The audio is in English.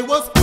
Everybody was